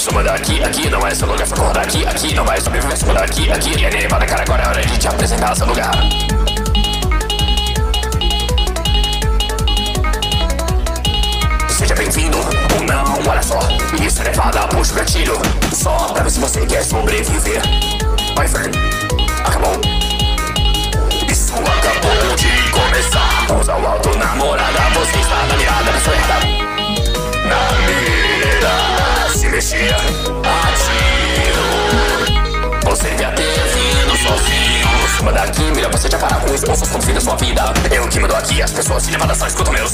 Suma daqui, aqui não é seu lugar, socorro daqui, aqui não vai sobreviver, suma daqui, aqui. E é na cara, agora é hora de te apresentar seu lugar. Seja bem-vindo ou não, olha só. Isso é levada, puxa o gatilho. Só pra ver se você quer sobreviver. Atiro. Você devia ter sozinho. Cima daqui, melhor você já parar com os quando fim da sua vida. Eu que mando aqui, as pessoas se levadas só escutam meus